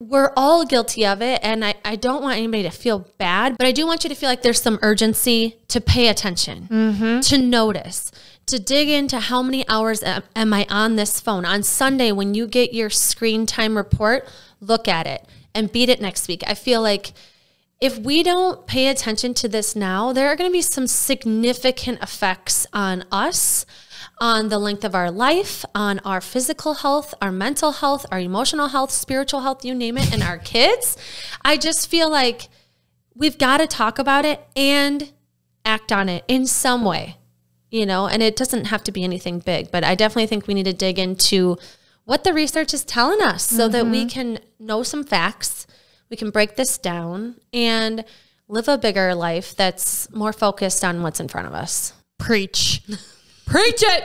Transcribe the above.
we're all guilty of it. And I, I don't want anybody to feel bad, but I do want you to feel like there's some urgency to pay attention, mm-hmm. to notice, to dig into how many hours am, am I on this phone. On Sunday, when you get your screen time report, look at it and beat it next week. I feel like if we don't pay attention to this now, there are going to be some significant effects on us, on the length of our life, on our physical health, our mental health, our emotional health, spiritual health, you name it, and our kids. I just feel like we've got to talk about it and act on it in some way, you know, and it doesn't have to be anything big, but I definitely think we need to dig into what the research is telling us so that we mm-hmm. can know some facts we can break this down and live a bigger life that's more focused on what's in front of us. Preach. Preach it.